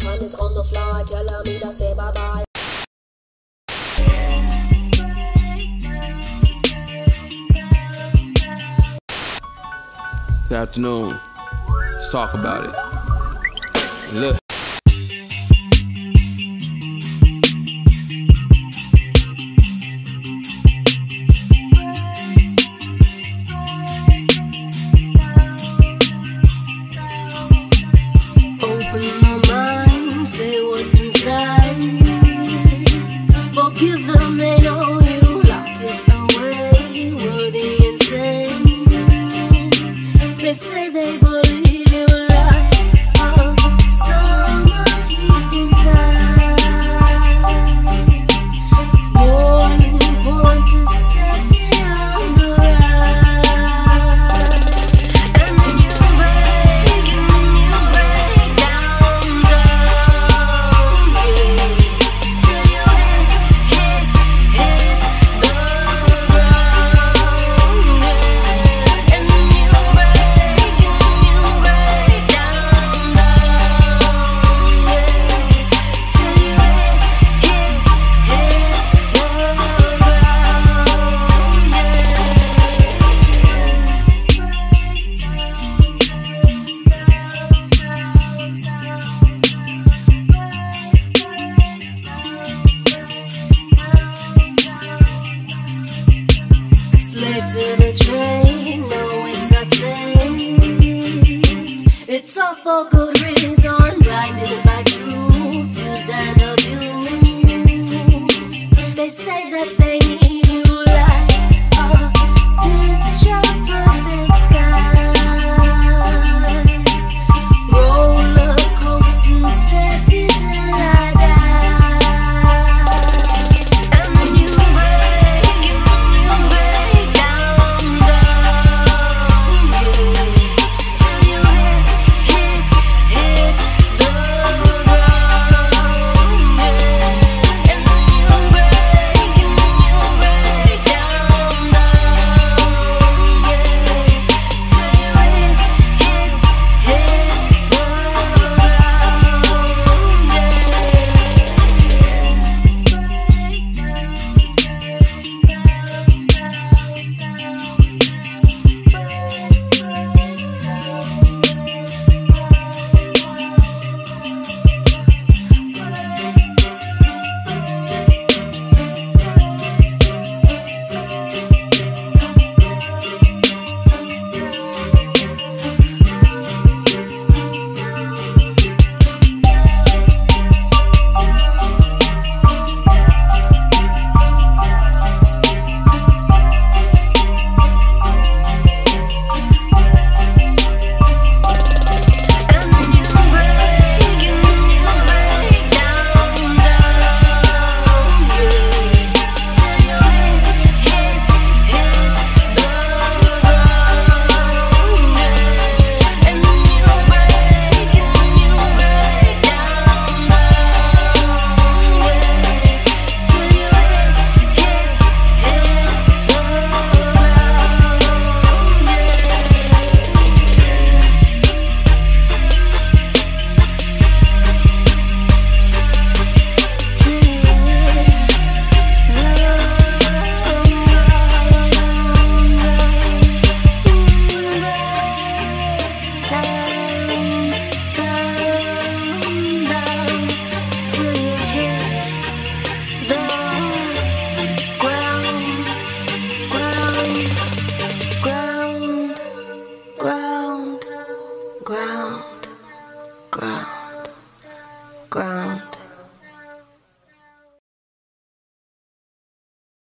time is on the fly, telling me to say bye bye. Good afternoon. Let's talk about it. Look. they say they Slave to the train, no it's not safe. It's all for good reason, blinded by truth, used and abused. They say that they need you like a picture Instead, it's alive. ground, ground, ground.